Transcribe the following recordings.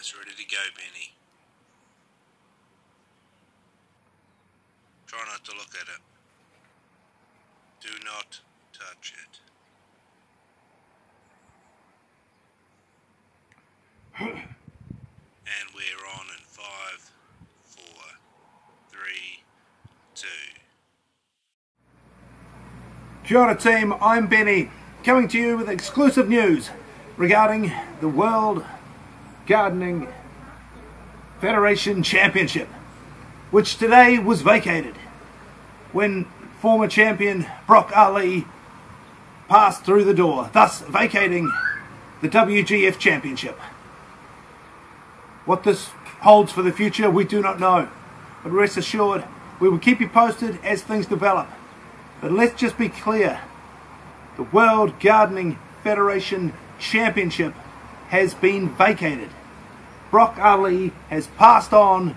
almost ready to go, Benny. Try not to look at it. Do not touch it. and we're on in five, four, three, two. Kia ora team, I'm Benny, coming to you with exclusive news regarding the World Gardening Federation Championship, which today was vacated when former champion Brock Ali passed through the door, thus vacating the WGF Championship. What this holds for the future, we do not know. But rest assured, we will keep you posted as things develop. But let's just be clear the World Gardening Federation Championship has been vacated. Brock Ali has passed on.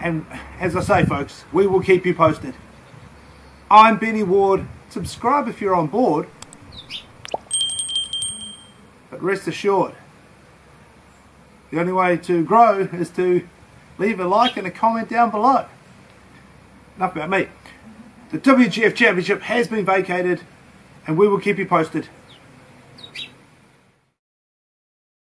And as I say, folks, we will keep you posted. I'm Benny Ward. Subscribe if you're on board. But rest assured, the only way to grow is to leave a like and a comment down below. Enough about me. The WGF Championship has been vacated and we will keep you posted